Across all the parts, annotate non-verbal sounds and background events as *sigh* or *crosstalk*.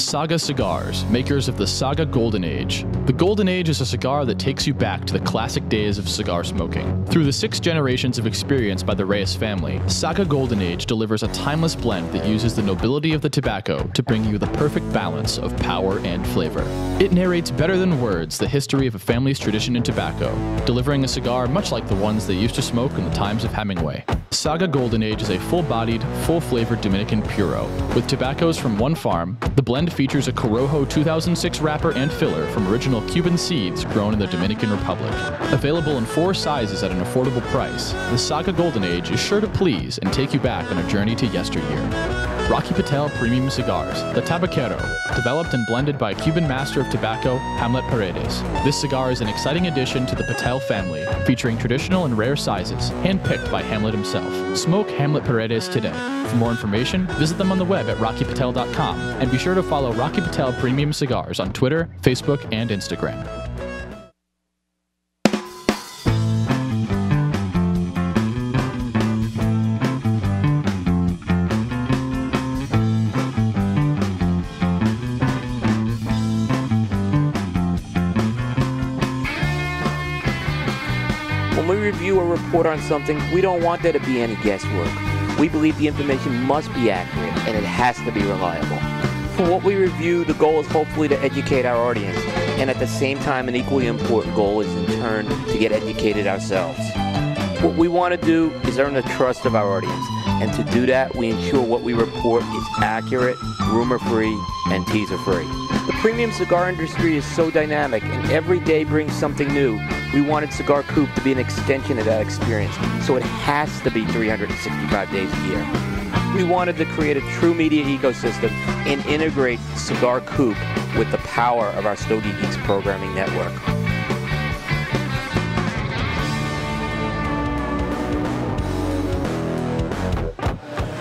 Saga Cigars, makers of the Saga Golden Age. The Golden Age is a cigar that takes you back to the classic days of cigar smoking. Through the six generations of experience by the Reyes family, Saga Golden Age delivers a timeless blend that uses the nobility of the tobacco to bring you the perfect balance of power and flavor. It narrates better than words the history of a family's tradition in tobacco, delivering a cigar much like the ones they used to smoke in the times of Hemingway. Saga Golden Age is a full bodied, full flavored Dominican Puro. With tobaccos from one farm, the blend features a Corojo 2006 wrapper and filler from original Cuban seeds grown in the Dominican Republic. Available in four sizes at an affordable price, the Saga Golden Age is sure to please and take you back on a journey to yesteryear. Rocky Patel Premium Cigars, the Tabaquero, developed and blended by Cuban master of tobacco Hamlet Paredes. This cigar is an exciting addition to the Patel family, featuring traditional and rare sizes, handpicked by Hamlet himself. Smoke Hamlet Paredes today. For more information, visit them on the web at rockypatel.com and be sure to follow Rocky Patel Premium Cigars on Twitter, Facebook, and Instagram. Report on something, we don't want there to be any guesswork. We believe the information must be accurate and it has to be reliable. For what we review, the goal is hopefully to educate our audience, and at the same time, an equally important goal is in turn to get educated ourselves. What we want to do is earn the trust of our audience, and to do that, we ensure what we report is accurate, rumor free, and teaser free. The premium cigar industry is so dynamic, and every day brings something new. We wanted Cigar Coop to be an extension of that experience, so it has to be 365 days a year. We wanted to create a true media ecosystem and integrate Cigar Coop with the power of our Stogie Geeks programming network.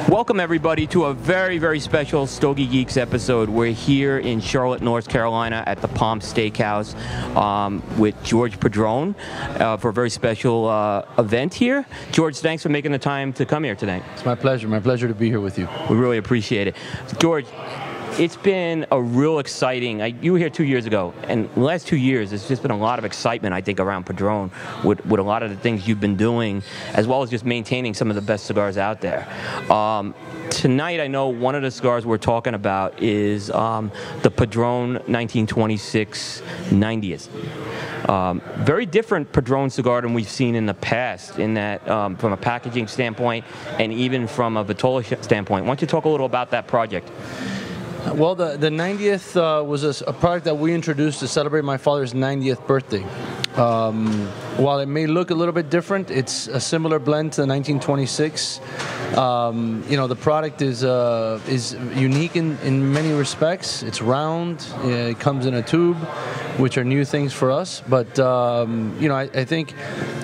Welcome, everybody, to a very, very special Stogie Geeks episode. We're here in Charlotte, North Carolina at the Palm Steakhouse um, with George Padron uh, for a very special uh, event here. George, thanks for making the time to come here today. It's my pleasure. My pleasure to be here with you. We really appreciate it. George, it's been a real exciting. I, you were here two years ago, and the last two years, there's just been a lot of excitement, I think, around Padron with, with a lot of the things you've been doing, as well as just maintaining some of the best cigars out there. Um, tonight, I know one of the cigars we're talking about is um, the Padron 1926 90th. Um, very different Padron cigar than we've seen in the past, in that um, from a packaging standpoint and even from a Vitola standpoint. Why don't you talk a little about that project? Well, the, the 90th uh, was a product that we introduced to celebrate my father's 90th birthday. Um, while it may look a little bit different, it's a similar blend to the 1926. Um, you know, the product is uh, is unique in, in many respects. It's round. It comes in a tube, which are new things for us. But um, you know, I, I think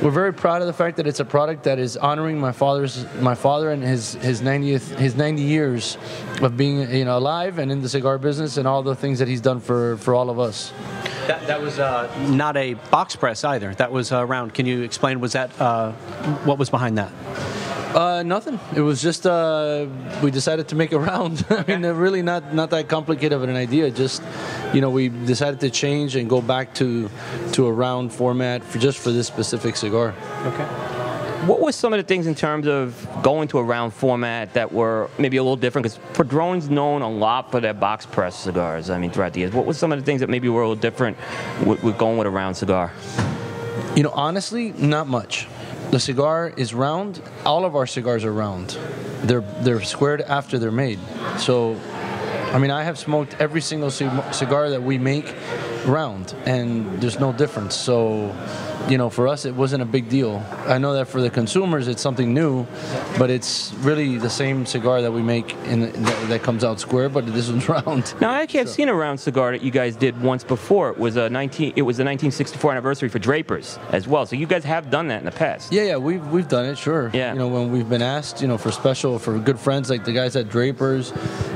we're very proud of the fact that it's a product that is honoring my father's my father and his his 90th his 90 years of being you know alive and in the cigar business and all the things that he's done for for all of us. That, that was uh, not a box press either. That was uh, round. Can you explain? Was that uh, what was behind that? Uh, nothing. It was just uh, we decided to make a round. *laughs* I mean, really not not that complicated of an idea. Just you know, we decided to change and go back to to a round format for just for this specific cigar. Okay. What were some of the things in terms of going to a round format that were maybe a little different? Because Padron's known a lot for their box press cigars. I mean, throughout the years, what were some of the things that maybe were a little different with, with going with a round cigar? You know, honestly, not much. The cigar is round. All of our cigars are round. They're they're squared after they're made. So, I mean, I have smoked every single cigar that we make round, and there's no difference. So, you know, for us, it wasn't a big deal. I know that for the consumers, it's something new, but it's really the same cigar that we make in that, that comes out square, but this one's *laughs* round. Now, I actually have seen a round cigar that you guys did once before. It was a 19. It was the 1964 anniversary for Drapers as well. So you guys have done that in the past. Yeah, yeah, we've we've done it, sure. Yeah. You know, when we've been asked, you know, for special for good friends like the guys at Drapers,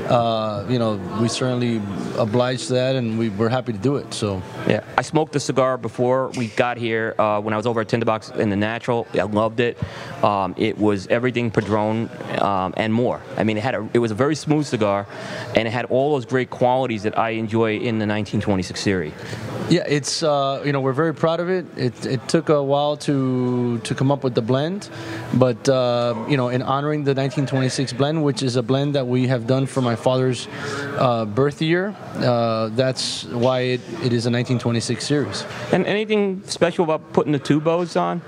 uh, you know, we certainly obliged to that, and we were happy to do it. So Yeah, I smoked the cigar before we got here uh, when I was over at Tinderbox in the Natural. I loved it. Um, it was everything Padron um, and more. I mean, it had a, it was a very smooth cigar, and it had all those great qualities that I enjoy in the 1926 series. Yeah, it's uh, you know we're very proud of it. It, it took a while to to come up with the blend, but uh, you know in honoring the 1926 blend, which is a blend that we have done for my father's uh, birth year, uh, that's why it, it is a 1926 series. And anything special about putting the tubos on?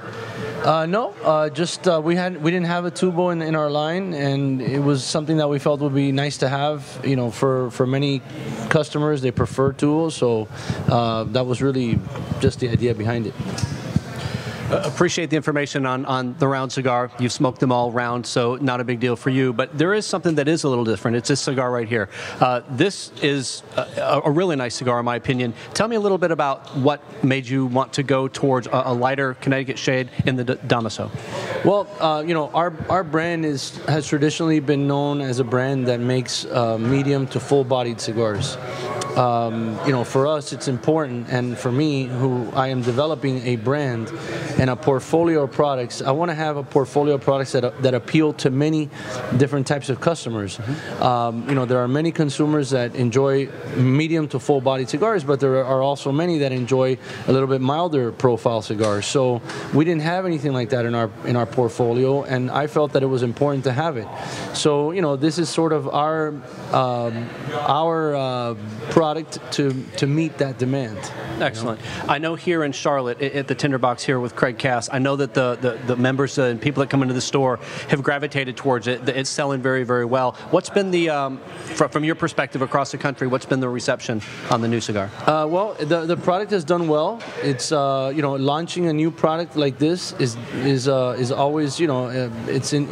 Uh, no, uh, just uh, we had we didn't have a tubo in, in our line, and it was something that we felt would be nice to have. You know, for for many customers, they prefer tubos, so uh, that was really just the idea behind it. Appreciate the information on, on the round cigar. You've smoked them all round, so not a big deal for you. But there is something that is a little different. It's this cigar right here. Uh, this is a, a really nice cigar, in my opinion. Tell me a little bit about what made you want to go towards a, a lighter Connecticut shade in the D- Damaso. Well, uh, you know, our our brand is has traditionally been known as a brand that makes uh, medium to full-bodied cigars. Um, you know, for us, it's important, and for me, who I am developing a brand and a portfolio of products, I want to have a portfolio of products that that appeal to many different types of customers. Um, you know, there are many consumers that enjoy medium to full-bodied cigars, but there are also many that enjoy a little bit milder profile cigars. So we didn't have anything like that in our in our portfolio, and I felt that it was important to have it. So you know, this is sort of our um, our uh, product to to meet that demand. Excellent. I know here in Charlotte, at the Tinderbox here with Craig Cass, I know that the, the, the members and people that come into the store have gravitated towards it. It's selling very, very well. What's been the, um, fr- from your perspective across the country, what's been the reception on the new cigar? Uh, well, the the product has done well. It's uh, you know launching a new product like this is is uh, is always you know uh, it's in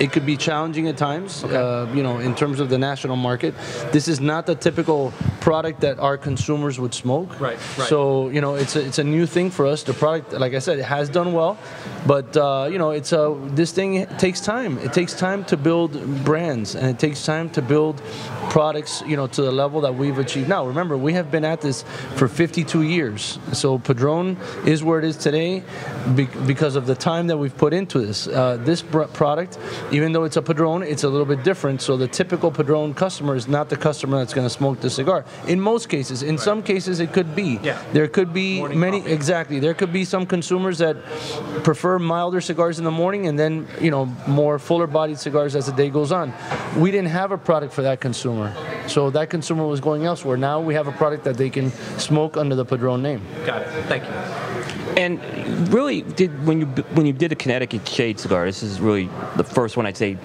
it could be challenging at times. Uh, you know in terms of the national market, this is not the typical product that our consumers would smoke. Right, right. So you know it's a, it's a new thing for us. The product, like I said, it has done well, but uh, you know it's a this thing takes time. It takes time to build brands, and it takes time to build products. You know to the level that we've achieved now. Remember, we have been at this for 52 years. So Padron is where it is today be- because of the time that we've put into this. Uh, this br- product, even though it's a Padron, it's a little bit different. So the typical Padron customer is not the customer that's going to smoke the cigar. In most cases, in some cases, it could be. Yeah. There could be Morning many coffee. exactly. There could be some consumers that prefer milder cigars in the morning, and then you know more fuller-bodied cigars as the day goes on. We didn't have a product for that consumer, so that consumer was going elsewhere. Now we have a product that they can smoke under the Padron name. Got it. Thank you. And really, did when you when you did a Connecticut Shade cigar, this is really the first one I'd say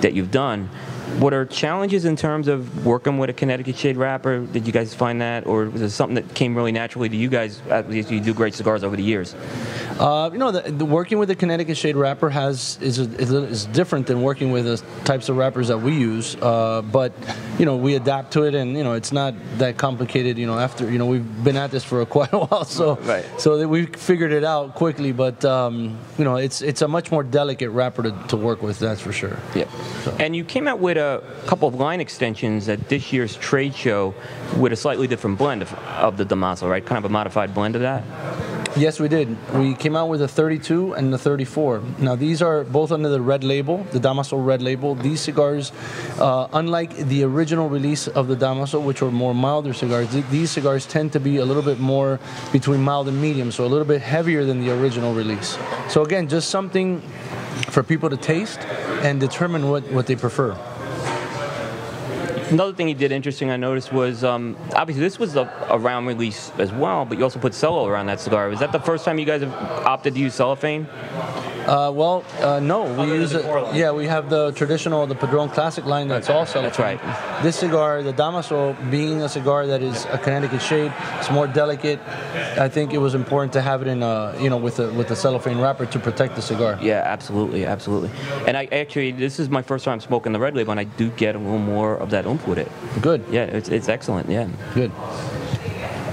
that you've done. What are challenges in terms of working with a Connecticut Shade wrapper? Did you guys find that, or was it something that came really naturally to you guys? Least you do great cigars over the years. Uh, you know, the, the working with the Connecticut Shade wrapper has is, is, is different than working with the types of wrappers that we use. Uh, but you know, we adapt to it, and you know, it's not that complicated. You know, after you know, we've been at this for a *laughs* quite a while, so Right. so that we figured it out quickly. But um, you know, it's it's a much more delicate wrapper to, to work with. That's for sure. Yeah. And you came out with a couple of line extensions at this year's trade show with a slightly different blend of, of the Damaso, right? Kind of a modified blend of that. Yes, we did. We came out with a 32 and the 34. Now, these are both under the red label, the Damaso red label. These cigars, uh, unlike the original release of the Damaso, which were more milder cigars, th- these cigars tend to be a little bit more between mild and medium, so a little bit heavier than the original release. So, again, just something for people to taste and determine what, what they prefer. Another thing he did interesting I noticed was um, obviously this was a, a round release as well, but you also put cello around that cigar. Was that the first time you guys have opted to use cellophane? Uh, well, uh, no, we Other use it. the core line. Yeah, we have the traditional, the Padron Classic line that's all cellophane. That's right. This cigar, the Damaso, being a cigar that is a Connecticut shade, it's more delicate. I think it was important to have it in a, you know, with a with a cellophane wrapper to protect the cigar. Yeah, absolutely, absolutely. And I actually, this is my first time smoking the red label, and I do get a little more of that oomph with it. Good, Yeah, it's, it's excellent. Yeah. good.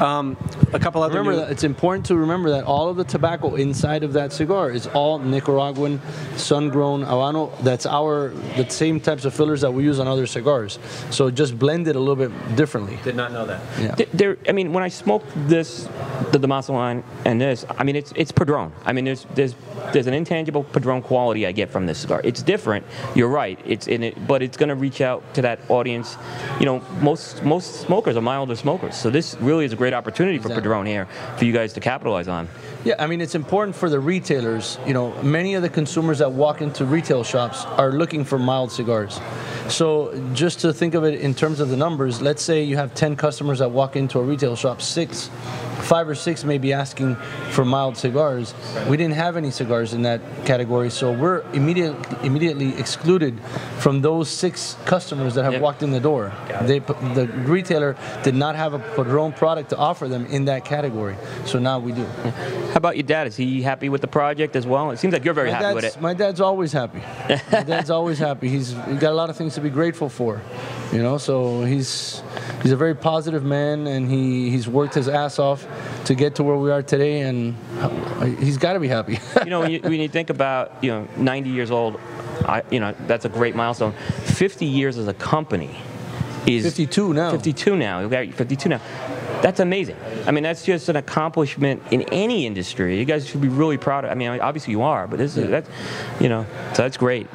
Um, a couple other Remember new- that it's important to remember that all of the tobacco inside of that cigar is all Nicaraguan, sun-grown Habano. That's our the same types of fillers that we use on other cigars. So just blend it a little bit differently. Did not know that. Yeah. Th- There, I mean, when I smoked this, the Damaso line, and this, I mean, it's it's Padron. I mean, there's there's there's an intangible Padron quality I get from this cigar. It's different. You're right. It's in it, but it's going to reach out to that audience. You know, most most smokers are milder smokers, so this really is a great opportunity for Exactly. Padron here for you guys to capitalize on. Yeah, I mean, it's important for the retailers. You know, many of the consumers that walk into retail shops are looking for mild cigars. So, just to think of it in terms of the numbers, let's say you have 10 customers that walk into a retail shop, six, five or six may be asking for mild cigars. We didn't have any cigars in that category, so we're immediate, immediately excluded from those six customers that have Yep. walked in the door. They, the retailer did not have a Padron product to offer them in that category, so now we do. How about your dad? Is he happy with the project as well? It seems like you're very my happy with it. my dad's always happy. *laughs* my dad's always happy. He's, he's got a lot of things to be grateful for, you know. So he's he's a very positive man, and he, he's worked his ass off to get to where we are today, and he's got to be happy. *laughs* you know, when you, when you think about, you know, 90 years old, I, you know, that's a great milestone. 50 years as a company is 52 now. 52 now. You've got 52 now. That's amazing. I mean, that's just an accomplishment in any industry. You guys should be really proud of. I mean, obviously you are, but this is that's, you know, so that's great.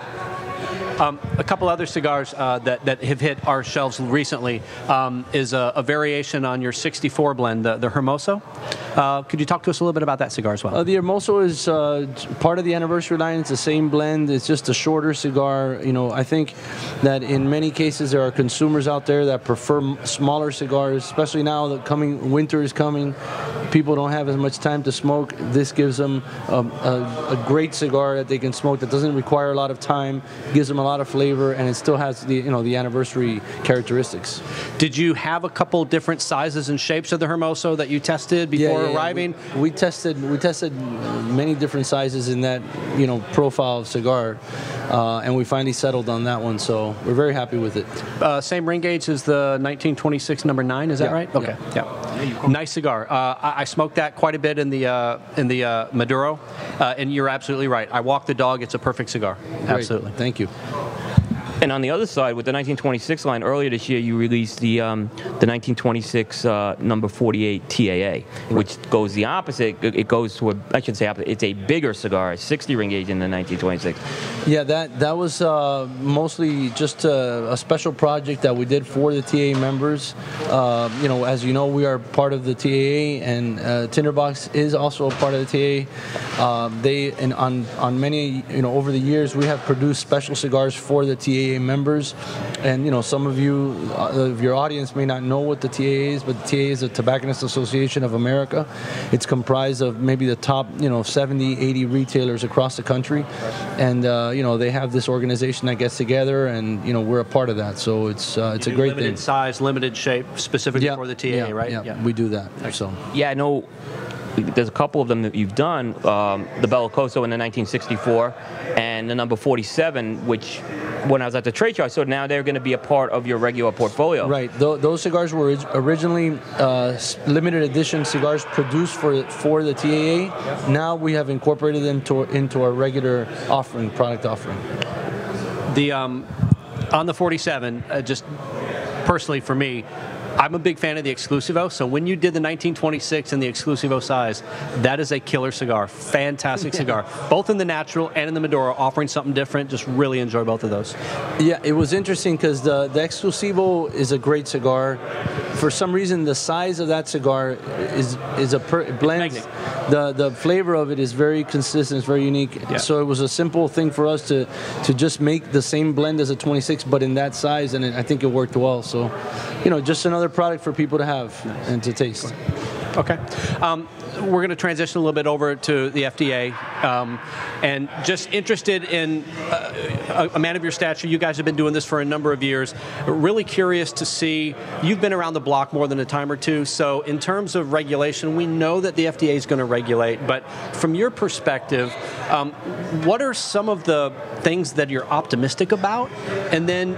Um, a couple other cigars uh, that, that have hit our shelves recently um, is a, a variation on your 64 blend, the, the Hermoso. Uh, could you talk to us a little bit about that cigar as well? Uh, the Hermoso is uh, part of the anniversary line. It's the same blend. It's just a shorter cigar. You know, I think that in many cases there are consumers out there that prefer m- smaller cigars, especially now that coming winter is coming. People don't have as much time to smoke. This gives them a, a, a great cigar that they can smoke that doesn't require a lot of time, gives them a lot of flavor, and it still has the you know the anniversary characteristics. Did you have a couple different sizes and shapes of the Hermoso that you tested before arriving? We, we tested we tested many different sizes in that you know profile of cigar, uh, and we finally settled on that one. So we're very happy with it. Uh, same ring gauge as the 1926 number nine, is that Yeah, right? yeah. Okay. Yeah. Nice cigar. Uh, I, I smoked that quite a bit in the uh, in the uh, Maduro, uh, and you're absolutely right. I walk the dog. It's a perfect cigar. Great. Absolutely. Thank you. And on the other side, with the 1926 line, earlier this year you released the um, the 1926 uh, number 48 TAA, which goes the opposite. It goes to a I shouldn't say opposite. It's a bigger cigar, a 60 ring gauge in the 1926. Yeah, that that was uh, mostly just a, a special project that we did for the TAA members. Uh, you know, as you know, we are part of the TAA, and uh, Tinderbox is also a part of the TAA. Uh, they and on on many you know over the years we have produced special cigars for the TAA members, and you know some of you uh, of your audience may not know what the TAA is, but the TAA is the Tobacconists Association of America. It's comprised of maybe the top you know 70, 80 retailers across the country, and uh, you know they have this organization that gets together, and you know we're a part of that. So it's uh, it's a Do great limited thing. size, limited shape, specifically for the TA, yeah, right? Yeah, we do that. So. Yeah, I know. There's a couple of them that you've done. Um, the Bellicoso in the 1964, and the number 47, which when I was at the trade show, I saw now they're going to be a part of your regular portfolio. Right. Tho- those cigars were originally uh, limited edition cigars produced for for the TAA. Now we have incorporated them to, into our regular offering, product offering. The um, on the 47, uh, just personally for me, I'm a big fan of the Exclusivo. So when you did the 1926 and the Exclusivo size, that is a killer cigar. Fantastic *laughs* cigar. Both in the natural and in the Maduro, offering something different. Just really enjoy both of those. Yeah, it was interesting because the the Exclusivo is a great cigar. For some reason, the size of that cigar is is a per, blends. The the flavor of it is very consistent. It's very unique. Yeah. So it was a simple thing for us to to just make the same blend as a 26, but in that size, and it, I think it worked well. So, you know, just another product for people to have and to taste. Okay. Um, we're going to transition a little bit over to the FDA. Um, and just interested in uh, a, man of your stature, you guys have been doing this for a number of years. Really curious to see, you've been around the block more than a time or two. So, in terms of regulation, we know that the FDA is going to regulate. But from your perspective, um, what are some of the things that you're optimistic about? And then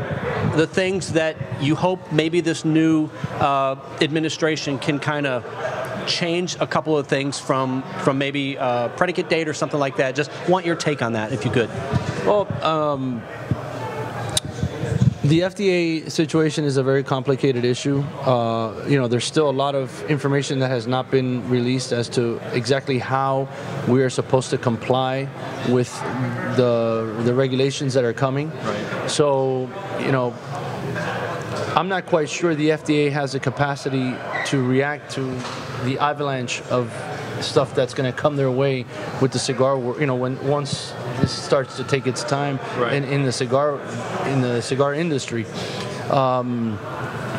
the things that you hope maybe this new uh, administration can kind of change a couple of things from from maybe uh, predicate date or something like that. Just want your take on that, if you could. Well, um, the FDA situation is a very complicated issue. Uh, you know, there's still a lot of information that has not been released as to exactly how we are supposed to comply with the the regulations that are coming. Right. So, you know, I'm not quite sure the FDA has the capacity to react to the avalanche of stuff that's going to come their way with the cigar. You know, when once this starts to take its time Right. in, in the cigar in the cigar industry. Um,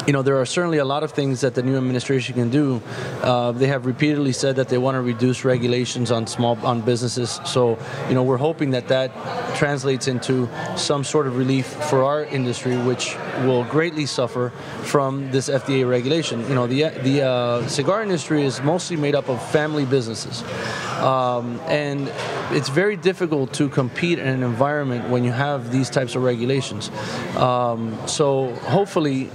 you know, there are certainly a lot of things that the new administration can do. Uh, they have repeatedly said that they want to reduce regulations on small on businesses. So, you know, we're hoping that that translates into some sort of relief for our industry, which will greatly suffer from this FDA regulation. You know, the the uh, cigar industry is mostly made up of family businesses, um, and it's very difficult to compete in an environment when you have these types of regulations. Um, so, hopefully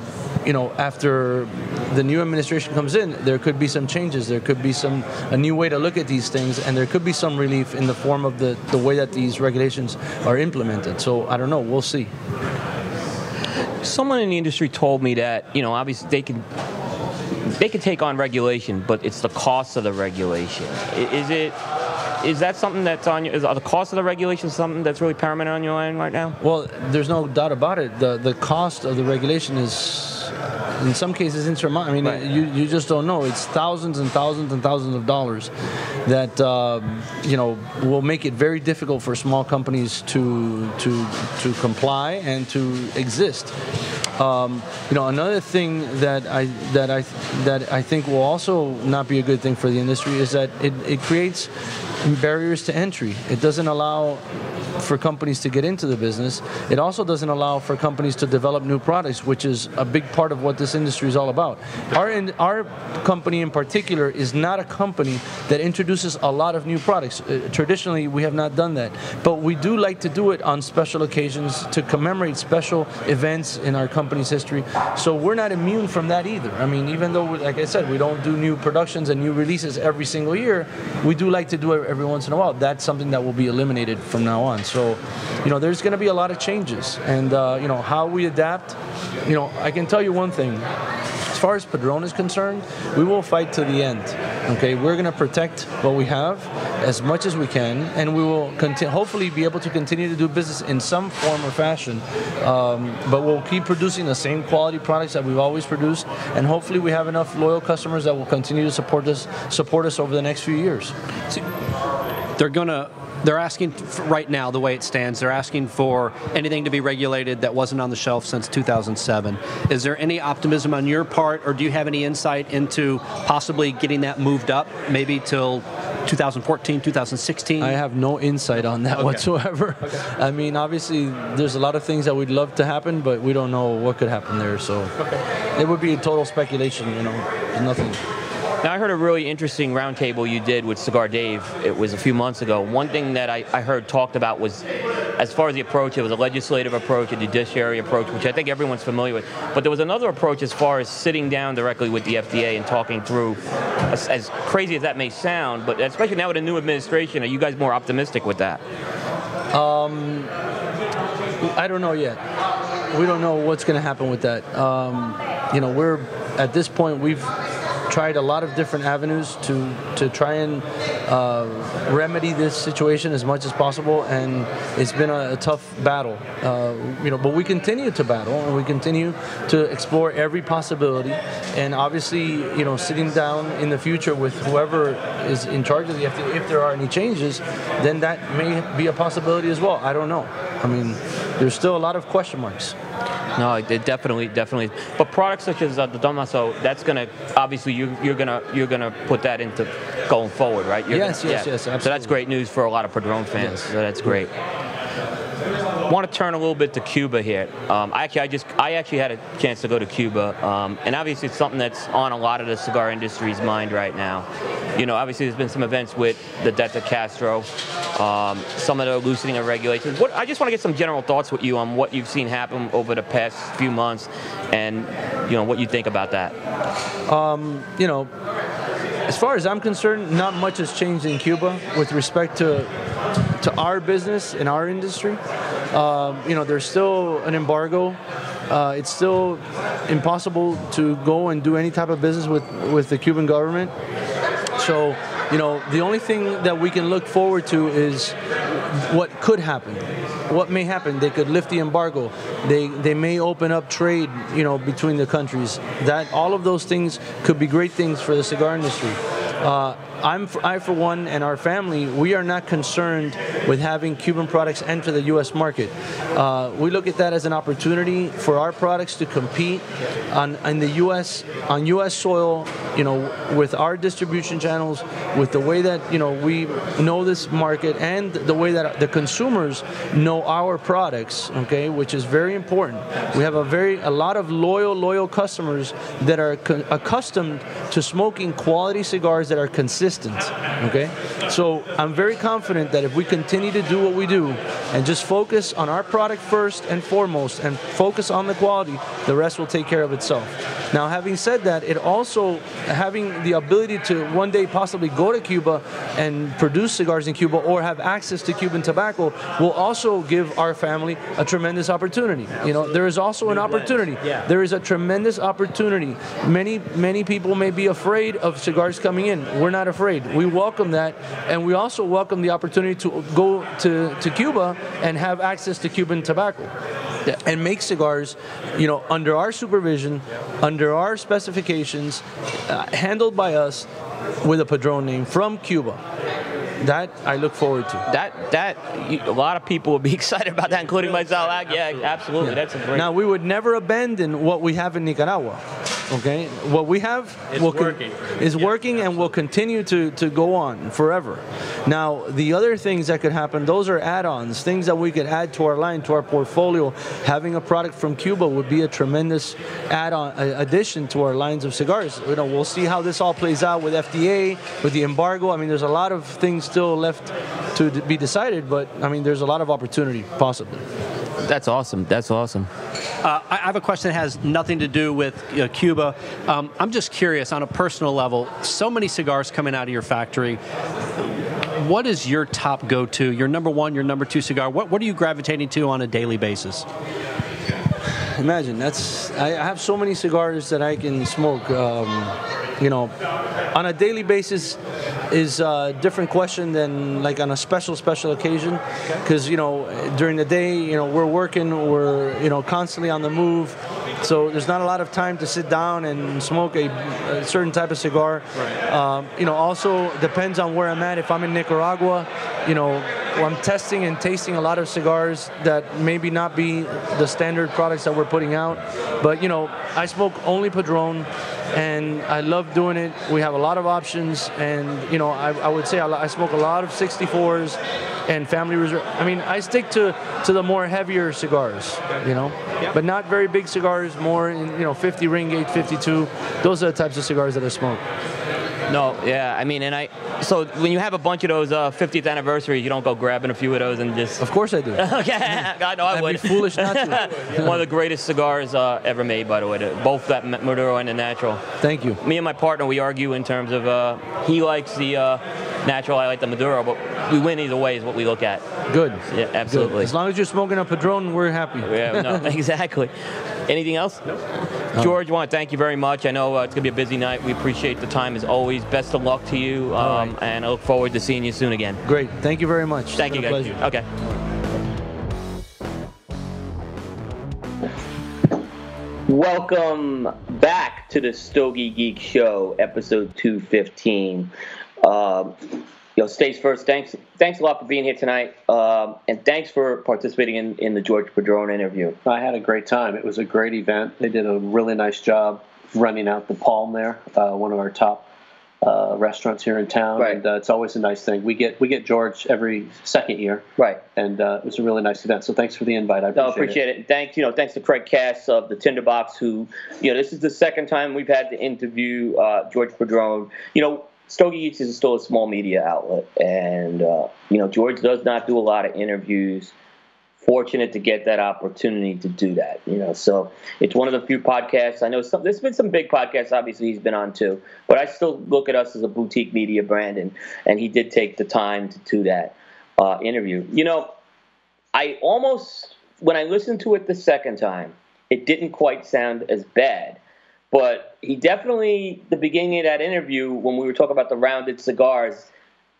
you know, after the new administration comes in, there could be some changes. There could be some a new way to look at these things, and there could be some relief in the form of the the way that these regulations are implemented. So I don't know. We'll see. Someone in the industry told me that you know obviously they can they can take on regulation, but it's the cost of the regulation. Is it is that something that's on you? Is the cost of the regulation something that's really paramount on your line right now? Well, there's no doubt about it. The the cost of the regulation is, in some cases, insurmountable. I mean, Right. you you just don't know. It's thousands and thousands and thousands of dollars that um, you know will make it very difficult for small companies to to to comply and to exist. Um, you know, another thing that I that I that I think will also not be a good thing for the industry is that it, it creates barriers to entry. It doesn't allow for companies to get into the business. It also doesn't allow for companies to develop new products, which is a big part of what this industry is all about. Our in, our company in particular is not a company that introduces a lot of new products. Uh, traditionally, we have not done that, but we do like to do it on special occasions to commemorate special events in our company's history. So we're not immune from that either. I mean, even though, like I said, we don't do new productions and new releases every single year, we do like to do it every once in a while. That's something that will be eliminated from now on. So, you know, there's going to be a lot of changes, and uh, you know how we adapt. You know, I can tell you one thing. Far as Padron is concerned, we will fight to the end. Okay, we're going to protect what we have as much as we can, and we will conti- hopefully be able to continue to do business in some form or fashion. Um, but we'll keep producing the same quality products that we've always produced, and hopefully we have enough loyal customers that will continue to support us support us over the next few years. They're gonna. They're asking right now, the way it stands, they're asking for anything to be regulated that wasn't on the shelf since 2007. Is there any optimism on your part, or do you have any insight into possibly getting that moved up, maybe till 2014, 2016? I have no insight on that whatsoever. okay. I mean, obviously, there's a lot of things that we'd love to happen, but we don't know what could happen there. So it would be a total speculation. You know, There's nothing. Now, I heard a really interesting roundtable you did with Cigar Dave. It was a few months ago. One thing that I, I heard talked about was, as far as the approach, it was a legislative approach, a judiciary approach, which I think everyone's familiar with. But there was another approach as far as sitting down directly with the FDA and talking through, as, as crazy as that may sound, but especially now with a new administration, are you guys more optimistic with that? Um, I don't know yet. We don't know what's going to happen with that. Um, you know, we're at this point we've tried a lot of different avenues to to try and uh, remedy this situation as much as possible, and it's been a, a tough battle. Uh, you know, but we continue to battle and we continue to explore every possibility, and obviously, you know, sitting down in the future with whoever is in charge of the FDA, if there are any changes, then that may be a possibility as well. I don't know. I mean, there's still a lot of question marks. No, it definitely, definitely. But products such as uh, the Damaso, that's gonna obviously you, you're gonna you're gonna put that into going forward, right? You're Yes, gonna- yes, yes, So that's great news for a lot of Padron fans. So that's great. Want to turn a little bit to Cuba here. Um, I actually, I just, I actually had a chance to go to Cuba, um, and obviously it's something that's on a lot of the cigar industry's mind right now. You know, obviously there's been some events with the death of Castro, um, some of the loosening of regulations. What, I just want to get some general thoughts with you on what you've seen happen over the past few months, and you know what you think about that. You know, as far as I'm concerned, not much has changed in Cuba with respect to to our business in our industry. Um, you know, there's still an embargo. Uh, it's still impossible to go and do any type of business with with the Cuban government. So, you know, the only thing that we can look forward to is what could happen. What may happen? They could lift the embargo. They they may open up trade, you know, between the countries. That all of those things could be great things for the cigar industry. Uh, I'm for, I for one and our family, we are not concerned with having Cuban products enter the U.S. market. Uh, we look at that as an opportunity for our products to compete on in the U.S. on U.S. soil. You know, with our distribution channels, with the way that you know we know this market, and the way that the consumers know our products. Okay, which is very important. We have a very a lot of loyal loyal customers that are co- accustomed to smoking quality cigars that are consistent. Okay, so I'm very confident that if we continue to do what we do and just focus on our product first and foremost, and focus on the quality, the rest will take care of itself. Now, having said that, it also having the ability to one day possibly go to Cuba and produce cigars in Cuba or have access to Cuban tobacco will also give our family a tremendous opportunity. You know, there is also an opportunity. Yeah. There is a tremendous opportunity. Many many people may be afraid of cigars coming in. We're not afraid. We welcome that, and we also welcome the opportunity to go to, to Cuba and have access to Cuban tobacco and make cigars, you know, under our supervision, under our specifications, uh, handled by us with a Padron name from Cuba. That I look forward to. That that you, a lot of people would be *laughs* excited about that, including myself. I- Yeah, absolutely. That's a great. Now we would never abandon what we have in Nicaragua. Okay, what we have will con- working. is working and will continue to, to go on forever. Now the other things that could happen, those are add-ons, things that we could add to our line, to our portfolio. Having a product from Cuba would be a tremendous add-on a- addition to our lines of cigars. You know, we'll see how this all plays out with FDA, with the embargo. I mean, there's a lot of things still left to d- be decided, but I mean, there's a lot of opportunity possibly. That's awesome. That's awesome. Uh, I I have a question that has nothing to do with uh, Cuba. Um, I'm just curious, on a personal level, so many cigars coming out of your factory. What is your top go-to? Your number one, your number two cigar? What What are you gravitating to on a daily basis? Imagine that's I I have so many cigars that I can smoke. Um, you know, on a daily basis is a different question than like on a special special occasion, because you know during the day you know we're working, we're you know constantly on the move, so there's not a lot of time to sit down and smoke a, a certain type of cigar. Um, you know, also depends on where I'm at. If I'm in Nicaragua, you know, I'm testing and tasting a lot of cigars that maybe not be the standard products that we're putting out. But you know, I smoke only Padron, and I love doing it. We have a lot of options, and you know, I, I would say I, I smoke a lot of 64s and Family Reserve. I mean, I stick to to the more heavier cigars, you know, but not very big cigars. More in you know, 50 ring gauge, 52. Those are the types of cigars that I smoke. No, yeah. I mean, and I. So when you have a bunch of those uh, 50th anniversaries, you don't go grabbing a few of those and just. Of course I do. *laughs* Okay, *laughs* I know I I'd be foolish not to. *laughs* One of the greatest cigars uh, ever made, by the way. the- Both that Ma- Maduro and the natural. Thank you. Me and my partner, we argue in terms of uh, he likes the uh, natural, I like the Maduro, but we win either way is what we look at. Good. Yeah, Good. absolutely. As long as you're smoking a Padron, we're happy. Yeah, no, exactly. Anything else? No. George, want to thank you very much. I know uh, it's going to be a busy night. We appreciate the time as always. Best of luck to you, um, right. and I look forward to seeing you soon again. Great. Thank you very much. Thank It's you, guys. pleasure. Okay. Welcome back to the Stogie Geek Show, episode 215. Um, yo, Stace first, thanks thanks a lot for being here tonight, um, and thanks for participating in, in the George Padron interview. I had a great time. It was a great event. They did a really nice job running out the palm there, uh, one of our top uh, restaurants here in town, Right. and uh, it's always a nice thing. We get we get George every second year, Right. and uh, it was a really nice event. So thanks for the invite. I appreciate, No, appreciate it. And Thanks, you know, thanks to Craig Cass of the Tinderbox, who, you know, this is the second time we've had to interview uh, George Padron. You know, Stogie Geeks is still a small media outlet, and uh, you know, George does not do a lot of interviews. Fortunate to get that opportunity to do that, you know. So it's one of the few podcasts I know. Some, there's been some big podcasts, obviously he's been on too, but I still look at us as a boutique media brand, and and he did take the time to do that uh, interview. You know, I almost, when I listened to it the second time, it didn't quite sound as bad. But he definitely, the beginning of that interview, when we were talking about the rounded cigars,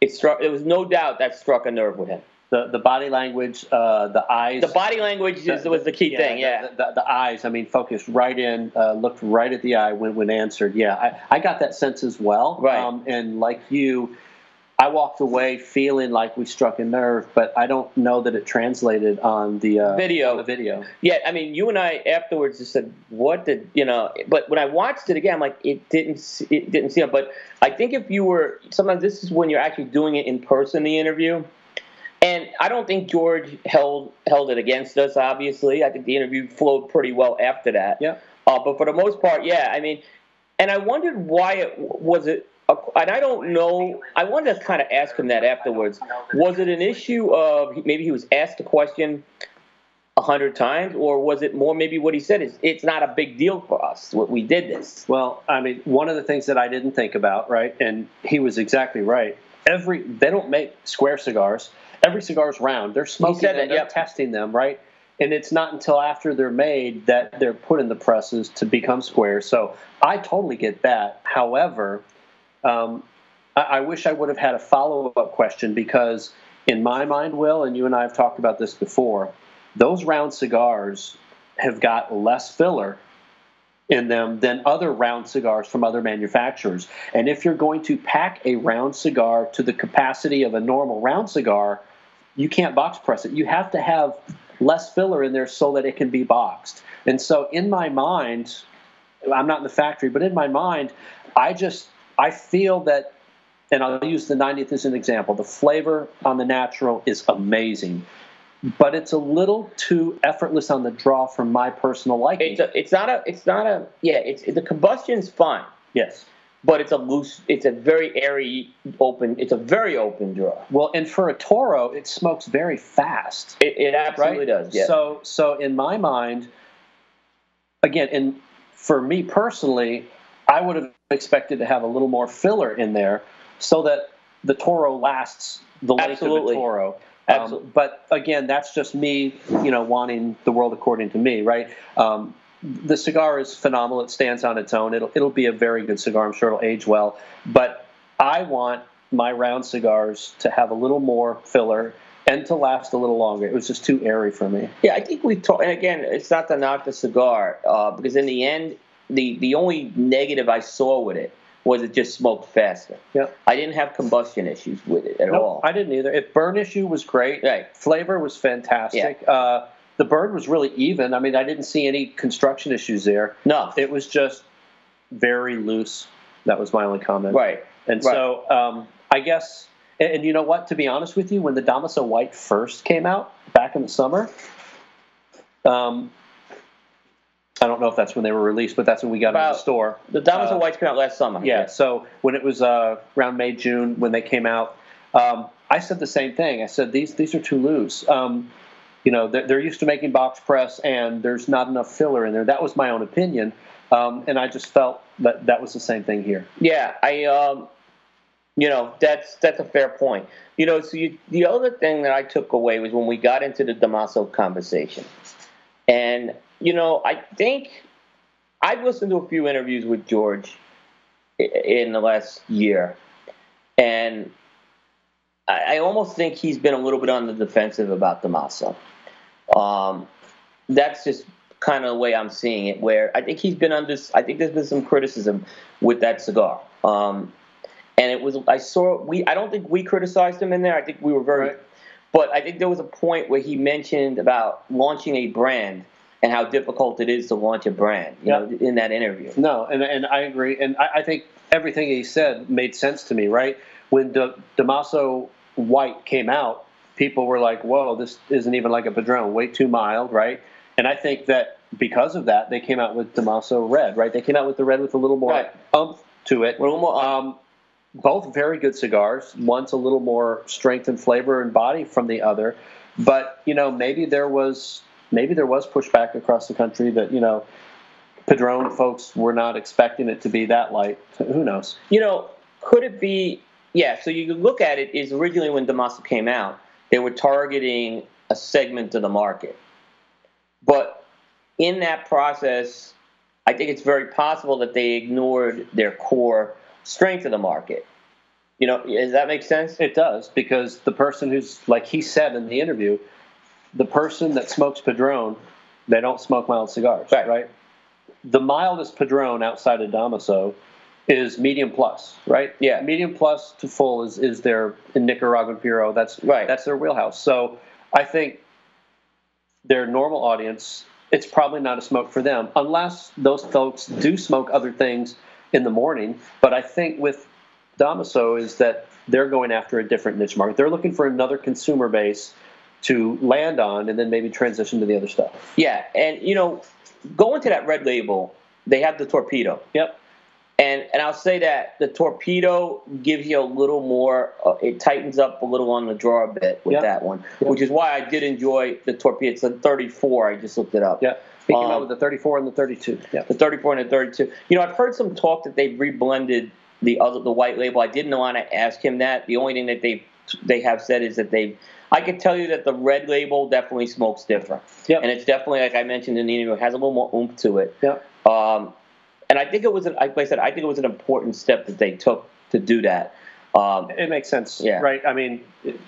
it struck. There was no doubt that struck a nerve with him. the the body language, uh, the eyes. The body language is, was the key thing. Yeah. The, the, the eyes, I mean, focused right in, uh, looked right at the eye when, when answered. Yeah, I, I got that sense as well. Right. Um, and like you, I walked away feeling like we struck a nerve, but I don't know that it translated on the uh, Video. on the video. Yeah, I mean, you and I afterwards just said, "What did you know?" But when I watched it again, I'm like, it didn't, it didn't seem. But I think if you were sometimes this is when you're actually doing it in person, the interview. And I don't think George held held it against us. Obviously, I think the interview flowed pretty well after that. Yeah. Uh, but for the most part, yeah. I mean, and I wondered why it was it. And I don't know. I wanted to kind of ask him that afterwards. Was it an issue of maybe he was asked a question a hundred times, or was it more maybe what he said is it's not a big deal for us. What we did this. Well, I mean, one of the things that I didn't think about, right, and he was exactly right. Every they don't make square cigars. Every cigar is round. They're smoking them. that, They're yep. testing them, right? And it's not until after they're made that they're put in the presses to become square. So I totally get that. However, um, I, I wish I would have had a follow up question because, in my mind, Will, and you and I have talked about this before, those round cigars have got less filler in them than other round cigars from other manufacturers. And if you're going to pack a round cigar to the capacity of a normal round cigar, you can't box press it. You have to have less filler in there so that it can be boxed. And so in my mind, I'm not in the factory, but in my mind, I just I feel that and I'll use the 90th as an example. The flavor on the natural is amazing. But it's a little too effortless on the draw for my personal liking. It's a, it's not a it's not a yeah. It's the combustion's fine, yes. but it's a loose. It's a very airy, open. It's a very open draw. Well, and for a Toro, it smokes very fast, It, it absolutely right? does. Yeah. So, so in my mind, again, and for me personally, I would have expected to have a little more filler in there, so that the Toro lasts the length Absolutely. of a Toro. Absolutely. but again, that's just me, you know, wanting the world according to me, right? Um, the cigar is phenomenal. It stands on its own. It'll it'll be a very good cigar. I'm sure it'll age well. But I want my round cigars to have a little more filler and to last a little longer. It was just too airy for me. Yeah, I think we talked. And again, it's not to knock the cigar, uh, because in the end, the the only negative I saw with it was it just smoked faster. Yeah. I didn't have combustion issues with it at No, all. I didn't either. If burn issue was great. Right. Flavor was fantastic. Uh, the burn was really even. I mean, I didn't see any construction issues there. no, It was just very loose. That was my only comment. right. And Right. so um, I guess, and, and you know what? To be honest with you, when the Damaso White first came out back in the summer, um, I don't know if that's when they were released, but that's when we got them in About- the store. The Damaso Uh, Whites came out last summer. Yeah. So when it was uh, around May, June, when they came out, um, I said the same thing. I said these these are too loose. Um, you know, they're, they're used to making box press, and there's not enough filler in there. That was my own opinion, um, and I just felt that that was the same thing here. Yeah, I um, you know, that's that's a fair point. You know, so you, the other thing that I took away was when we got into the Damaso conversation, and you know, I think I've listened to a few interviews with George in the last year, and I, almost think he's been a little bit on the defensive about Damaso. Um, that's just kind of the way I'm seeing it. Where I think he's been under. I think there's been some criticism with that cigar. Um, and it was I saw we. I don't think we criticized him in there. I think we were very. Right. But I think there was a point where he mentioned about launching a brand and how difficult it is to launch a brand. You know, in that interview. No, and and I agree, and I, I think everything he said made sense to me. Right when De, Damaso White came out, people were like, "Whoa, this isn't even like a Padron. Way too mild." Right, and I think that because of that, they came out with Damaso Red. Right, they came out with the red with a little more Right. umph to it. A little more, Um, both very good cigars. One's a little more strength and flavor and body from the other, but you know maybe there was maybe there was pushback across the country that you know Padron folks were not expecting it to be that light. Who knows? You know, could it be? Yeah. So you look at it. Is originally when Damaso came out, they were targeting a segment of the market, but in that process, I think it's very possible that they ignored their core strength of the market. You know, does that make sense? It does because the person who's like he said in the interview, the person that smokes Padron, they don't smoke mild cigars, Right. right? The mildest Padron outside of Damaso is medium plus, right? Yeah. medium plus to full is is their in Nicaraguan Puro. That's Right. That's their wheelhouse. So I think their normal audience, it's probably not a smoke for them unless those folks do smoke other things in the morning. But I think with Damaso is that they're going after a different niche market. They're looking for another consumer base to land on and then maybe transition to the other stuff. Yeah, and you know, going to that red label, they have the torpedo. Yep. And and I'll say that the torpedo gives you a little more. Uh, it tightens up a little on the draw a bit with Yeah. that one, Yeah. which is why I did enjoy the torpedo. It's a 34. I just looked it up. Yeah. He came Um, out with the 34 and the 32. Yeah. The 34 and the 32. You know, I've heard some talk that they've reblended the other the white label. I didn't want to ask him that. The only thing that they they have said is that they. I can tell you that the red label definitely smokes different, Yep. and it's definitely like I mentioned in the interview, it has a little more oomph to it. Yeah. Um, and I think it was, an, like I said, I think it was an important step that they took to do that. Um, It makes sense. Yeah. Right. I mean, it-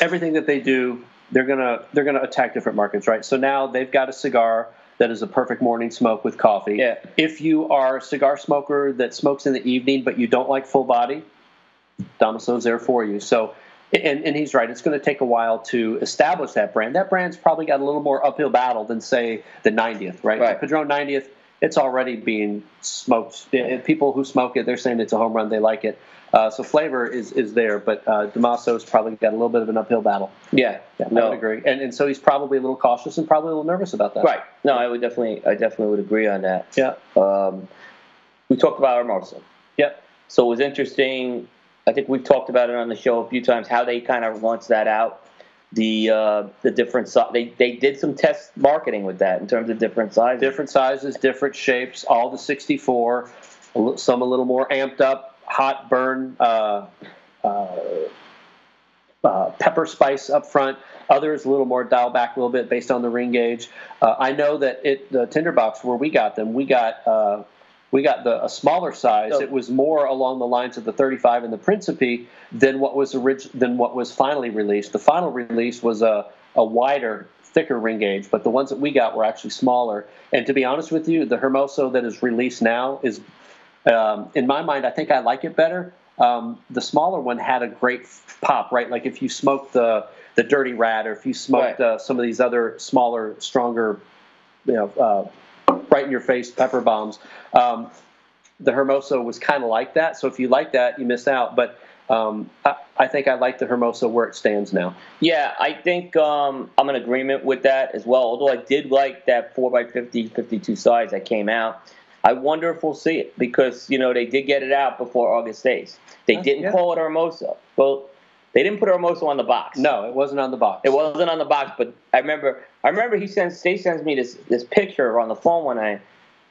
everything that they do, they're gonna they're gonna attack different markets, right? So now they've got a cigar that is a perfect morning smoke with coffee. Yeah. If you are a cigar smoker that smokes in the evening but you don't like full body, Damaso's there for you. So. And, and he's right. It's going to take a while to establish that brand. That brand's probably got a little more uphill battle than, say, the 90th, right? Right. The Padron 90th, it's already being smoked. People who smoke it, they're saying it's a home run. They like it. Uh, so flavor is, is there, but uh, Damaso's probably got a little bit of an uphill battle. yeah, Yeah, I no, would agree. And, and so he's probably a little cautious and probably a little nervous about that. right. No, I would definitely, I definitely would agree on that. Yeah. Um, we talked about our Hermoso. Yep. So it was interesting. I think we've talked about it on the show a few times how they kind of launched that out. The uh, the different si- they they did some test marketing with that in terms of different sizes. Different sizes, different shapes, all the 64, some a little more amped up, hot burn, uh, uh, uh, pepper spice up front. Others a little more dial back a little bit based on the ring gauge. Uh, I know that it the tinderbox where we got them, we got uh, we got the a smaller size. Oh. It was more along the lines of the 35 and the Principe than what was orig- than what was finally released. The final release was a a wider, thicker ring gauge, but the ones that we got were actually smaller. And to be honest with you, the Hermoso that is released now is, um, in my mind, I think I like it better. Um, the smaller one had a great pop, right? Like if you smoked the the Dirty Rat, or if you smoked Right. uh, some of these other smaller, stronger, you know, uh, right in your face pepper bombs. Um, the Hermoso was kind of like that. So if you like that, you miss out. But um, I, I think I like the Hermoso where it stands now. Yeah, I think um, I'm in agreement with that as well. Although I did like that 4x50, 52 size that came out. I wonder if we'll see it because, you know, they did get it out before August 8th. They Uh, didn't yeah. call it Hermoso. Well, they didn't put Hermoso on the box. No, it wasn't on the box. It wasn't on the box, but I remember. I remember he sends. Stace sends me this this picture on the phone one night,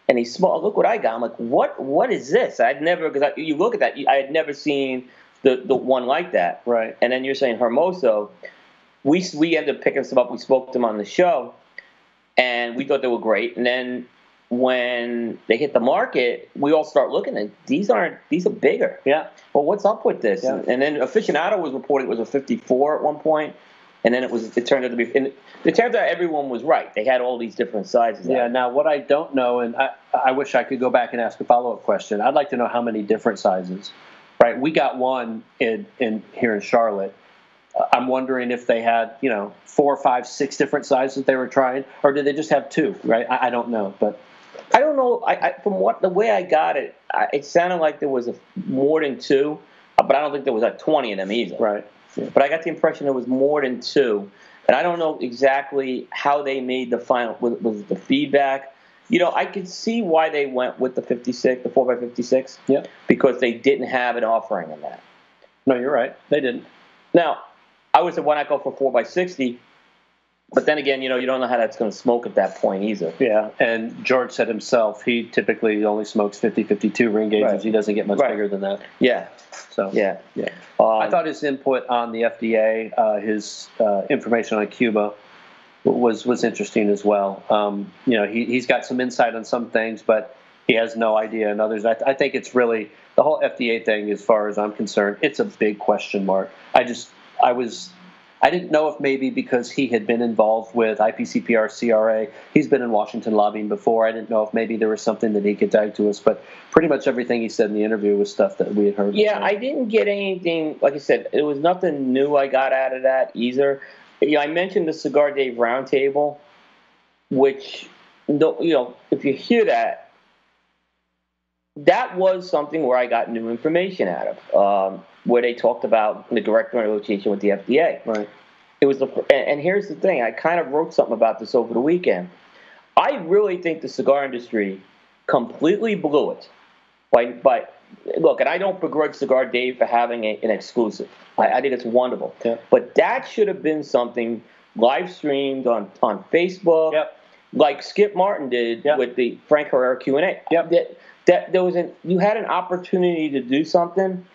and he's small. Look what I got. I'm like, what? What is this? I'd never because you look at that. I had never seen the the one like that. Right. And then you're saying Hermoso. We we ended up picking some up. We spoke to them on the show, and we thought they were great. And then when they hit the market, we all start looking at these aren't these are bigger. Yeah. Well, what's up with this? Yeah. And then aficionado was reporting it was a 54 at one point, and then it was it turned out to be. And it turns out everyone was right. They had all these different sizes. Yeah. out. Now, what I don't know, and I, I wish I could go back and ask a follow up question. I'd like to know how many different sizes. Right. We got one in, in here in Charlotte. Uh, I'm wondering if they had, you know, four, five, six different sizes that they were trying, or did they just have two? Right? I, I don't know, but I don't know. I, I, from what the way I got it, I, it sounded like there was a, more than two, uh, but I don't think there was like 20 of them either. right. Yeah. But I got the impression there was more than two, and I don't know exactly how they made the final. Was, was the feedback? You know, I could see why they went with the 56, the 4x56. Yeah. Because they didn't have an offering in that. No, you're right. They didn't. Now, I would say why not go for 4x60? But then again, you know, you don't know how that's going to smoke at that point either. Yeah, and George said himself he typically only smokes 50, 52 ring gauges. Right. He doesn't get much Right. bigger than that. Yeah, So yeah. yeah. Um, I thought his input on the FDA, uh, his uh, information on Cuba, was was interesting as well. Um, you know, he he's got some insight on some things, but he has no idea on others. I, I think it's really the whole FDA thing, as far as I'm concerned, it's a big question mark. I just I was. I didn't know if maybe because he had been involved with IPCPR, CRA, he's been in Washington lobbying before. I didn't know if maybe there was something that he could tag to us, but pretty much everything he said in the interview was stuff that we had heard. Yeah. I didn't get anything. Like I said, it was nothing new I got out of that either. You know, I mentioned the Cigar Dave Roundtable, which, you know, if you hear that, that was something where I got new information out of, um, where they talked about the direct negotiation with the FDA. right. It was the, and, here's the thing. I kind of wrote something about this over the weekend. I really think the cigar industry completely blew it. By, by look, and I don't begrudge Cigar Dave for having a, an exclusive. I, I think it's wonderful. Yeah. But that should have been something live streamed on on Facebook, Yep. like Skip Martin did Yep. with the Frank Herrera Q and A. Yep. That that there was an you had an opportunity to do something.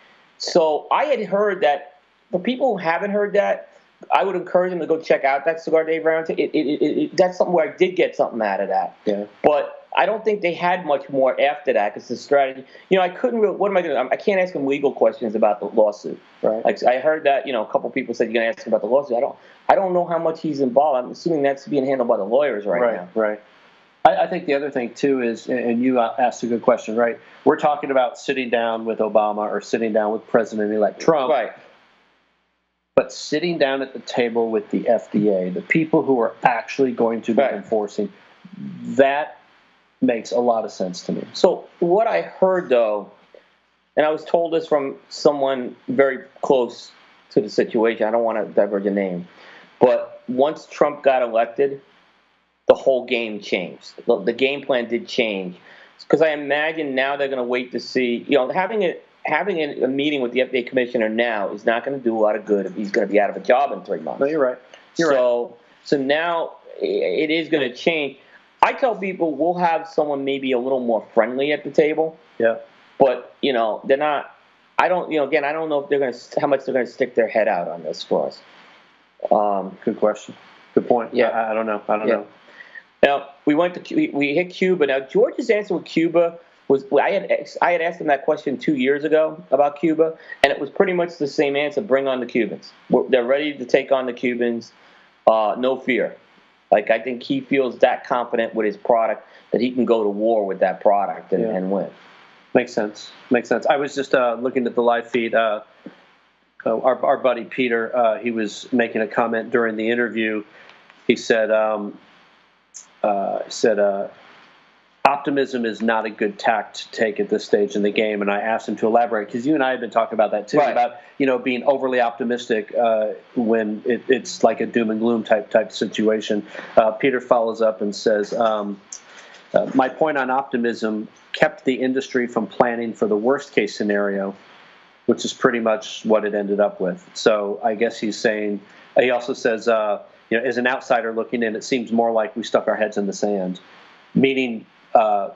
So I had heard that. For people who haven't heard that, I would encourage them to go check out that Cigar Dave Round. It, it, it, it, that's something where I did get something out of that. Yeah. But I don't think they had much more after that because the strategy. You know, I couldn't. Really, what am I going to? I can't ask them legal questions about the lawsuit. Right. Like I heard that. You know, a couple people said you're going to ask him about the lawsuit. I don't. I don't know how much he's involved. I'm assuming that's being handled by the lawyers right, right, now. right. I, I think the other thing too is, and you asked a good question, right? We're talking about sitting down with Obama or sitting down with President-elect Trump, Right. but sitting down at the table with the FDA, the people who are actually going to be Right. enforcing, that makes a lot of sense to me. So what I heard though, and I was told this from someone very close to the situation. I don't want to diverge a name, but once Trump got elected, the whole game changed. The, the game plan did change because I imagine now they're going to wait to see. You know, having a having a, a meeting with the FDA commissioner now is not going to do a lot of good if he's going to be out of a job in three months No, you're right. You're so, so now it is going to change. I tell people we'll have someone maybe a little more friendly at the table, Yeah. but you know they're not. I don't. You know, again, I don't know if they're going to how much they're going to stick their head out on this for us. Um, Good question. Good point. Yeah. I, I don't know. I don't Yeah. know. Now we went to we, we hit Cuba. Now George's answer with Cuba was I had I had asked him that question two years ago about Cuba, and it was pretty much the same answer. Bring on the Cubans. They're ready to take on the Cubans. Uh, no fear. Like I think he feels that confident with his product that he can go to war with that product and, Yeah. and win. Makes sense. Makes sense. I was just uh, looking at the live feed. Uh, uh, our, our buddy Peter, uh, he was making a comment during the interview. He said, um, uh, said, uh, optimism is not a good tact to take at this stage in the game. And I asked him to elaborate because you and I have been talking about that too, Right. about you know being overly optimistic uh, when it, it's like a doom and gloom type type situation. Uh, Peter follows up and says. Um, uh, my point on optimism kept the industry from planning for the worst case scenario, which is pretty much what it ended up with. So I guess he's saying, he also says, uh, you know, as an outsider looking in, it seems more like we stuck our heads in the sand, meaning, uh,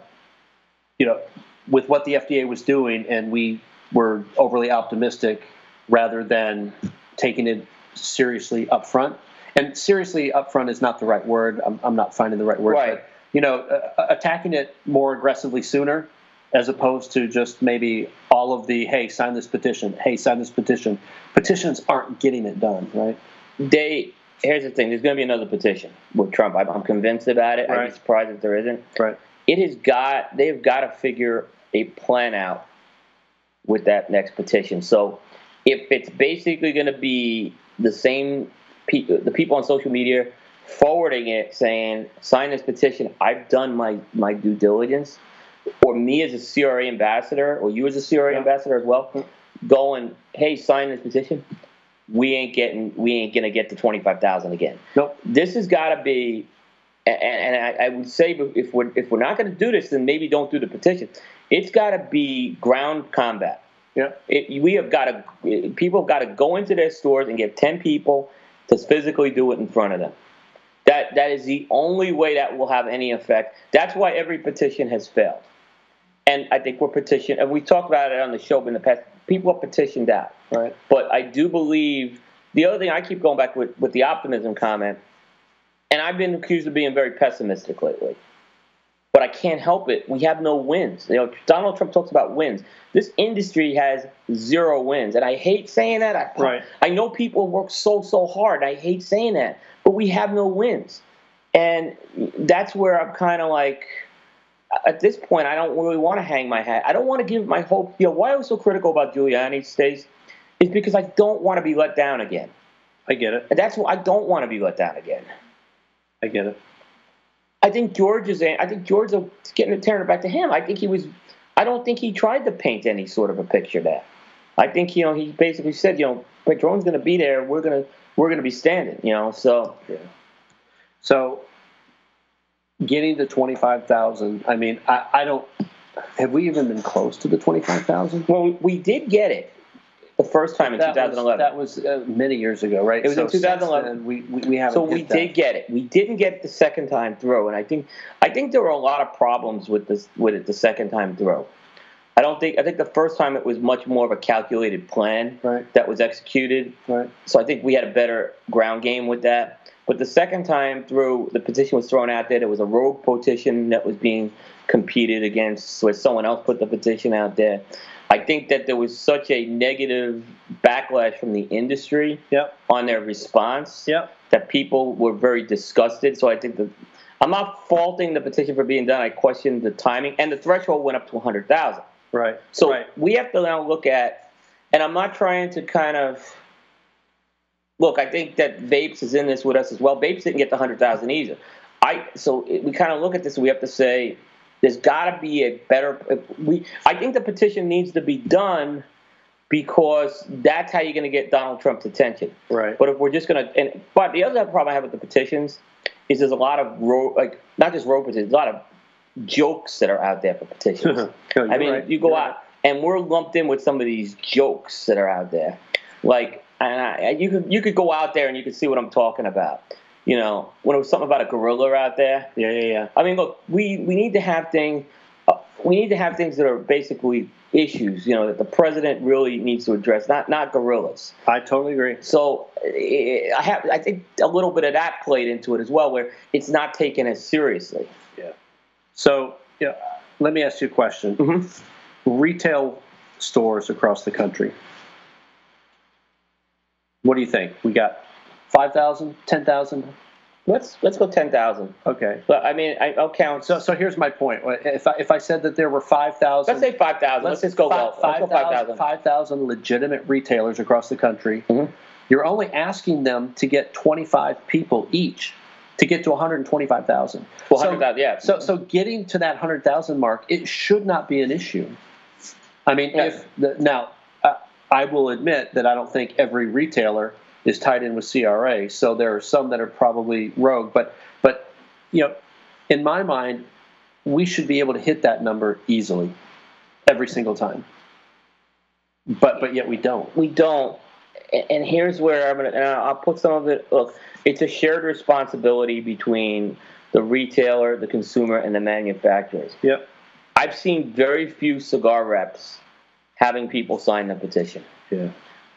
you know, with what the FDA was doing, and we were overly optimistic rather than taking it seriously up front. And seriously up front is not the right word. I'm, I'm not finding the right word. Right. But, you know, uh, attacking it more aggressively sooner, as opposed to just maybe all of the hey, sign this petition, hey, sign this petition. Petitions aren't getting it done, right? They here's the thing. There's going to be another petition with Trump. I'm, I'm convinced about it. I'd be surprised if there isn't. Right. it has got they've got to figure a plan out with that next petition. So if it's basically going to be the same pe- the people on social media forwarding it saying sign this petition i've done my my due diligence or me as a cra ambassador or you as a cra Yeah. ambassador as well hmm. going hey sign this petition we ain't getting we ain't gonna get to 25000 again. Nope. this has got to be and, and I, I would say if we're if we're not going to do this then maybe don't do the petition. It's got to be ground combat. Yeah. it, we have got to people have got to go into their stores and get 10 people to physically do it in front of them. That that is the only way that will have any effect. That's why every petition has failed. And i think we're petitioned, and we talked about it on the show in the past. People are petitioned out Right. but i do believe the other thing i keep going back with with the optimism comment and i've been accused of being very pessimistic lately but I can't help it. We have no wins. You know, Donald Trump talks about wins. This industry has zero wins, and I hate saying that. I, Right. I know people work so so hard. I hate saying that, but we have no wins, and that's where I'm kind of like. At this point, I don't really want to hang my hat. I don't want to give my hope. You know, why I was so critical about Giuliani, Stace, is because I don't want to be let down again. I get it. And that's why I don't want to be let down again. I get it. I think George is. I think George is getting tearing it back to him. I think he was. I don't think he tried to paint any sort of a picture there. I think you know he basically said you know Padron's going to be there. We're gonna we're gonna be standing. You know so Yeah. So, getting to twenty-five thousand. I mean, I, I don't. Have we even been close to the twenty-five thousand? well we did get it the first time in 2011. That was uh, many years ago, right? It was in 2011. we we, we haven't. so we that. did get it. We didn't get it the second time through, and I think I think there were a lot of problems with this with it the second time through. I don't think I think the first time it was much more of a calculated plan Right. that was executed. Right. So I think we had a better ground game with that. But the second time through, the petition was thrown out there. There was a rogue petition that was being competed against, where someone else put the petition out there. I think that there was such a negative backlash from the industry Yep. on their response Yep. that people were very disgusted. So I think that I'm not faulting the petition for being done. I question the timing, and the threshold went up to 100,000. Right. So right. we have to now look at, and I'm not trying to kind of look. I think that Vapes is in this with us as well. Vapes didn't get the hundred thousand either. I so it, we kind of look at this. and We have to say there's got to be a better. We I think the petition needs to be done because that's how you're going to get Donald Trump's attention. Right. But if we're just going to, and but the other problem I have with the petitions is there's a lot of ro- like not just rogue petitions, a lot of jokes that are out there for petitions. *laughs* No, I mean, right. you go You're out and we're lumped in with some of these jokes that are out there. Like, and I, you could you could go out there and you could see what I'm talking about. You know, when it was something about a gorilla out there. Yeah. Yeah. Yeah. I mean, look, we we need to have things. Uh, we need to have things that are basically issues. You know, that the president really needs to address, not not gorillas. I totally agree. So eh, I have, I think a little bit of that played into it as well, where it's not taken as seriously. Yeah. So, yeah, let me ask you a question. Mhm. Retail stores across the country. What do you think? We got 5,000, 10,000? Let's let's go ten thousand. Okay. But I mean, I, I'll count. So, so here's my point. If I, if I said that there were 5,000. let's say five thousand. Let's, just go five- go five 5,000 thousand. legitimate retailers across the country. Mhm. You're only asking them to get 25 people each to get to 125,000. Well, So- 100,000, yeah. So, so getting to that 100,000 mark, it should not be an issue. I mean, Yeah. if the, now uh, I will admit that I don't think every retailer is tied in with CRA. So there are some that are probably rogue, but but you know, in my mind, we should be able to hit that number easily every single time. But but yet we don't. we don't. And here's where I'm gonna. And I'll put some of it. Look, it's a shared responsibility between the retailer, the consumer, and the manufacturers. Yep. I've seen very few cigar reps having people sign the petition. Yeah.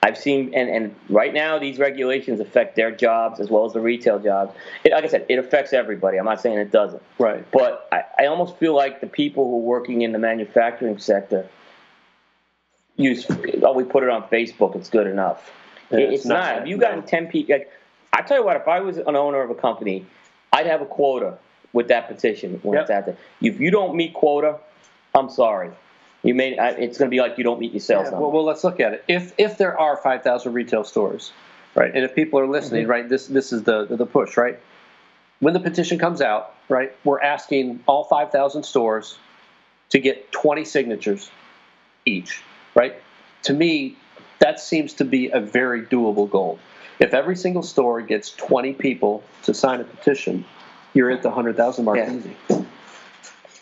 I've seen, and, and right now these regulations affect their jobs as well as the retail jobs. It, like I said, it affects everybody. I'm not saying it doesn't. Right. But I, I almost feel like the people who are working in the manufacturing sector use, oh, we put it on Facebook, it's good enough. Yeah, It- it's it's not. not. Have you gotten 10 people? Like, I tell you what, if I was an owner of a company, I'd have a quota with that petition when Yep. it's out there. If you don't meet quota, I'm sorry. You may it's going to be like you don't meet your sales Yeah, number. well, well, let's look at it. If if there are 5,000 retail stores, right, and if people are listening, Mm-hmm. right, this this is the the push, right? When the petition comes out, right, we're asking all 5,000 stores to get 20 signatures each, right? To me, that seems to be a very doable goal. If every single store gets 20 people to sign a petition, you're at the 100,000 mark Yeah. easy.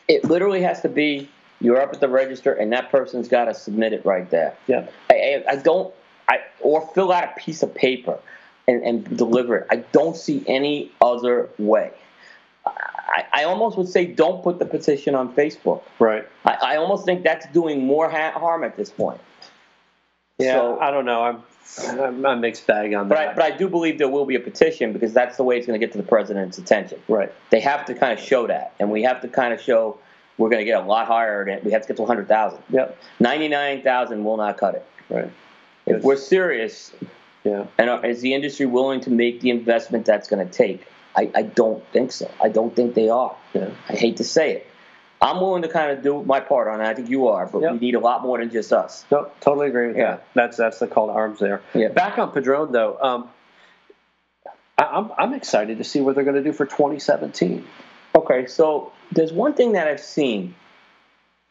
it literally has to be you're up at the register and that person's got to submit it right there. Yeah. I, I, I don't, I or fill out a piece of paper and, and deliver it. I don't see any other way. I, I almost would say don't put the petition on Facebook. Right. I, I almost think that's doing more ha- harm at this point. Yeah. So- I don't know. I'm I'm, I'm mixed bag on But that. I, but I do believe there will be a petition because that's the way it's going to get to the president's attention. right. They have to kind of show that, and we have to kind of show we're going to get a lot higher. Than, we have to get to 100,000. Yep. 99,000 will not cut it. Right. If we're serious, Yeah. and uh, is the industry willing to make the investment that's going to take? I, I don't think so. I don't think they are. Yeah. I hate to say it. I'm willing to kind of do my part on it. I think you are, but Yep. we need a lot more than just us. No, totally agree with Yeah. that. That's that's the call to arms there. Yeah. Back on Padron though, um, I, I'm I'm excited to see what they're going to do for 2017. Okay, so there's one thing that I've seen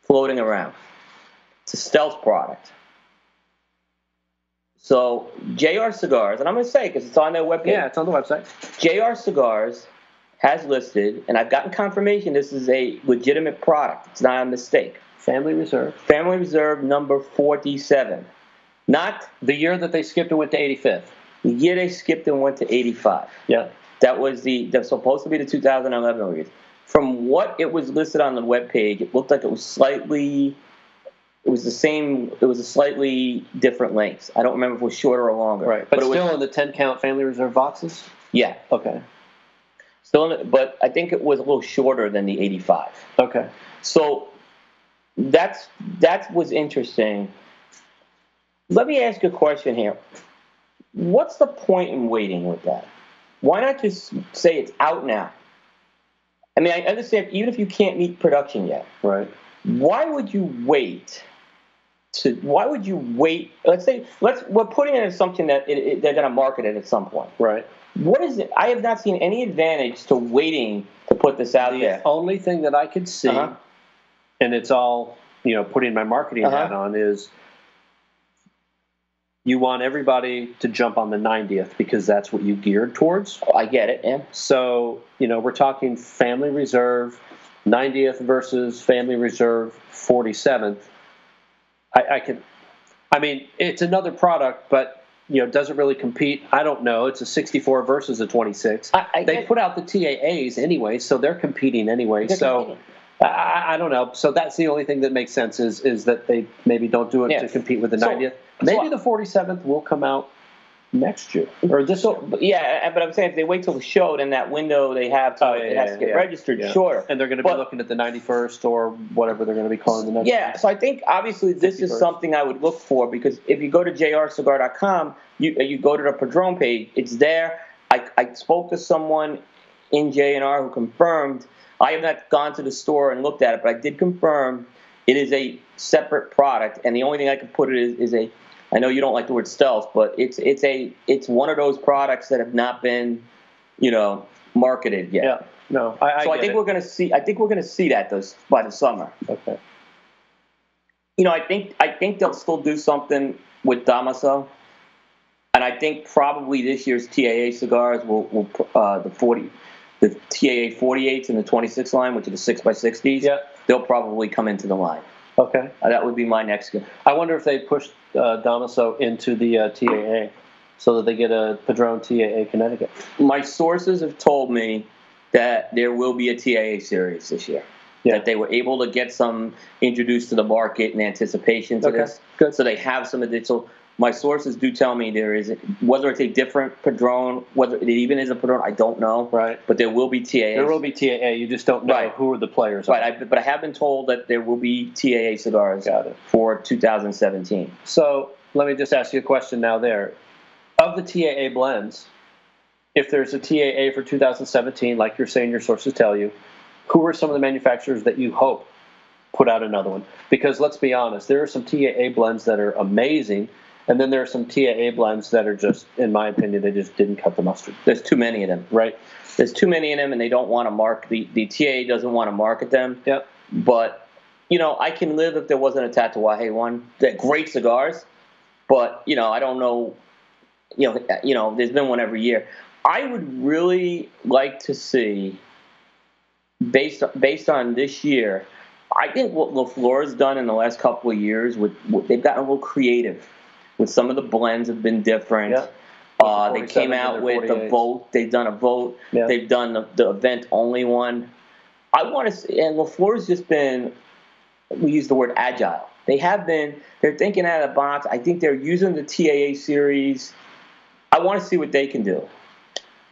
floating around. It's a stealth product. So JR Cigars, and I'm going to say because it's on their webpage. Yeah, it's on the website. JR Cigars has listed, and I've gotten confirmation this is a legitimate product. It's not a mistake. Family Reserve. Family Reserve number 47. Not The year that they skipped and went to 85th. the year they skipped and went to 85. Yeah. That was the that's supposed to be the 2011 release. From what it was listed on the webpage, it looked like it was slightly. It was the same. It was a slightly different length. I don't remember if it was shorter or longer. Right. But, it was, still in the 10 count Family Reserve boxes. yeah, Okay. still. In the, but I think it was a little shorter than the 85. Okay. So that's that was interesting. Let me ask you a question here. What's the point in waiting with that? Why not just say it's out now? I mean, I understand even if you can't meet production yet, Right. why would you wait? To why would you wait? Let's say let's we're putting an assumption that it, it, they're going to market it at some point. Right. What is it? I have not seen any advantage to waiting to put this out The there. only thing that I could see, Uh-huh. and it's all you know, putting my marketing Uh-huh. hat on, is you want everybody to jump on the 90th because that's what you geared towards. Oh, I get it, yeah. So, you know, we're talking Family Reserve 90th versus Family Reserve 47th. I, I could, I mean, it's another product, but, you know, does it really compete? I don't know. It's a 64 versus a 26. I- I they get- put out the TAAs anyway, so they're competing anyway. They're so competing. I- I, don't know. So that's the only thing that makes sense is is that they maybe don't do it Yeah. to compete with the So- 90th. so Maybe the 47th will come out next year or this So, yeah, uh, but I'm saying if they wait till the show, then that window they have to Oh, it yeah, has yeah, to get yeah. registered Yeah. shorter. and they're going to be But- looking at the 91st or whatever they're going to be calling the next. Yeah, so I think obviously this is something I would look for because if you go to jrcigar.com, you uh, you go to the Padron page, it's there. I, I spoke to someone in J&R who confirmed. I have not gone to the store and looked at it, but I did confirm it is a separate product, and the only thing I could put it is, is a. I know you don't like the word stealth, but it's it's a it's one of those products that have not been, you know, marketed yet. Yeah. No, I, I so I think it. we're going to see. I think we're going to see that this by the summer okay. you know, I think I think they'll still do something with Damaso, and I think probably this year's TAA cigars will will uh, the forty, the TAA 48s and the 26 line, which are the six by 60s. Yeah. they'll probably come into the line. Okay. Uh, that would be my next. go- I wonder if they pushed uh, Damaso into the uh, TAA so that they get a Padron TAA Connecticut. My sources have told me that there will be a TAA series this year. Yeah. That they were able to get some introduced to the market in anticipation to Okay, this. good. So they have some additional. My sources do tell me there is whether it's a different padron, whether it even is a padron, I don't know. Right. But there will be TAA. There will be TAA. You just don't know Right. who are the players. Right. I, but I have been told that there will be TAA cigars for 2017. So let me just ask you a question now. There, of the TAA blends, if there's a TAA for 2017, like you're saying, your sources tell you, who are some of the manufacturers that you hope put out another one. Because let's be honest, there are some TAA blends that are amazing, and then there are some TAA blends that are just, in my opinion, they just didn't cut the mustard. There's too many of them. Right. There's too many of them, and they don't want to mark the the TA doesn't want to market them. Yep. But you know, I can live if there wasn't a Tatuaje one. They're great cigars, but you know, I don't know. You know, you know, there's been one every year. I would really like to see, based based on this year, I think what La Flor's done in the last couple of years, with, with they've gotten a little creative. With some of the blends have been different. Yeah. Uh, they came out with the 48s. vote. They've done a vote. Yeah. They've done the, the event only one. I want to see, and La Flor's just been, we use the word agile. They have been, they're thinking out of the box. I think they're using the TAA series. I want to see what they can do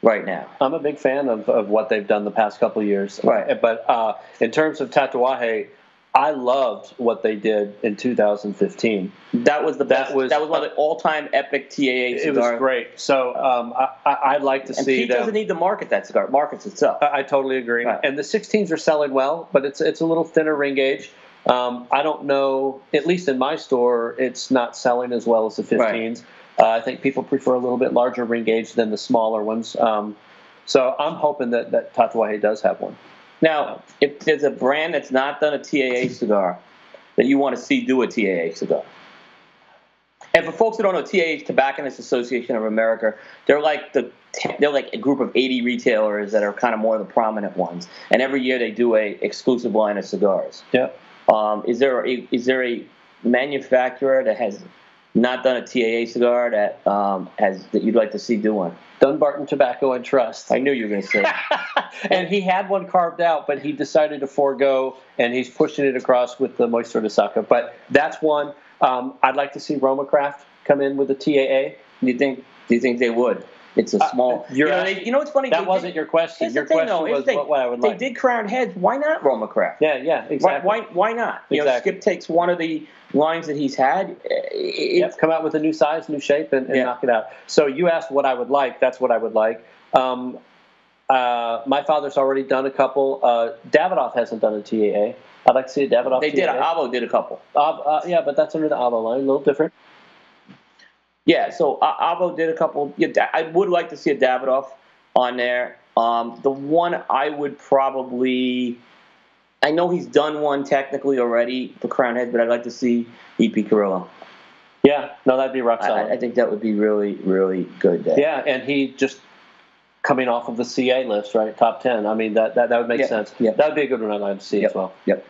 right now. I'm a big fan of, of what they've done the past couple of years. Right. But uh, in terms of Tatuaje, I loved what they did in 2015. That was the best. That was- that was one of the all-time epic TAA cigars. It was great. So um, I, I'd like to And see Pete them. doesn't need to market that cigar. It markets itself. I I totally agree. Right. And the 16s are selling well, but it's it's a little thinner ring gauge. Um, I don't know. At least in my store, it's not selling as well as the 15s. Uh, I think people prefer a little bit larger ring gauge than the smaller ones. Um, so I'm hoping that that Tatuaje does have one. Now, if there's a brand that's not done a TAA cigar that you want to see do a TAA cigar, and for folks that don't know, TAA is Tobacconists Association of America. They're like the they're like a group of 80 retailers that are kind of more of the prominent ones, and every year they do a exclusive line of cigars. Yeah. Um, is there a, is there a manufacturer that has not done a TAA cigar that um, has that you'd like to see do one? Dunbarton Tobacco and Trust. I knew you were going to say. *laughs* and he had one carved out, but he decided to forego, and he's pushing it across with the Moisture de. But that's one. Um, I'd like to see Roma Craft come in with the TAA. Do you think? Do you think they would? It's a small. you're you, know, they, you know what's funny? That They wasn't did- your question. Your question though. Was the thing. what, what I would they like. did Crowned Heads. Why not Roma Craft? Yeah, yeah, Why, exactly. why, why not? You Exactly. know, Skip takes one of the lines that he's had. It, Yep, come out with a new size, new shape, and, and Yeah. knock it out. So you asked what I would like. That's what I would like. Um, uh, my father's already done a couple. Uh, Davidoff hasn't done a TAA. I'd like to see a Davidoff. They did. TAA. Avo did a couple. Uh, yeah, but that's under the Avo line, a little different. Yeah, so uh, Avo did a couple. Yeah, I would like to see a Davidoff on there. Um, the one I would probably, I know he's done one technically already for Crowned Heads, but I'd like to see EP Carrillo. Yeah, no, that'd be rock I, solid. I- I think that would be really, really good. There. yeah, and he just coming off of the CA list, right? Top ten. I mean, that that, that would make Yeah, sense. yeah. That would be a good one I'd like to see Yep. as well. Yep.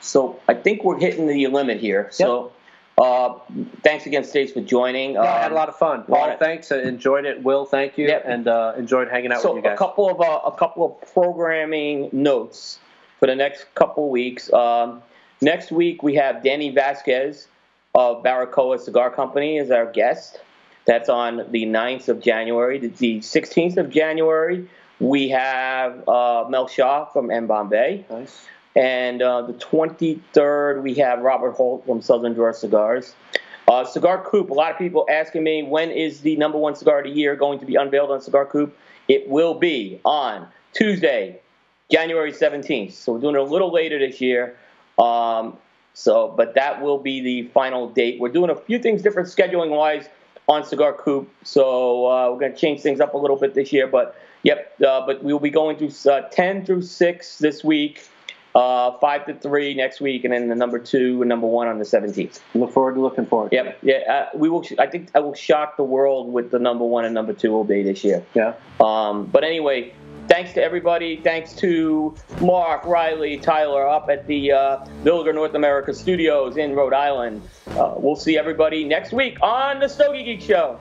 So I think we're hitting the limit here. So uh, thanks again, Stace, for joining. Yeah, I had a Um, lot of fun. Paul, of- thanks. I enjoyed it. Will, thank you, Yep. and uh, enjoyed hanging out so with you guys. So a couple of uh, a couple of programming notes for the next couple weeks. Um, next week we have Danny Vasquez of Baracoa Cigar Company as our guest. That's on the 9th of January. The- The 16th of January we have uh, Mel Shaw from M Bombay. Nice. And uh, the 23rd, we have Robert Holt from Southern Draw Cigars. Uh, Cigar Coop, a lot of people asking me when is the number one cigar of the year going to be unveiled on Cigar Coop? It will be on Tuesday, January 17th. So we're doing it a little later this year. Um, so, but that will be the final date. We're doing a few things different scheduling wise on Cigar Coop. So uh, we're going to change things up a little bit this year. But yep, uh, but we'll be going through uh, 10 through 6 this week, uh, 5 to 3 next week, and then the number 2 and number 1 on the 17th. Look forward to looking forward. to Yep, it. yeah, uh, we will. I think I will shock the world with the number 1 and number 2 will be this year. Yeah. Um, but anyway, thanks to everybody. Thanks to Mark, Riley, Tyler up at the uh, North America Studios in Rhode Island. Uh, we'll see everybody next week on the Stogie Geek Show.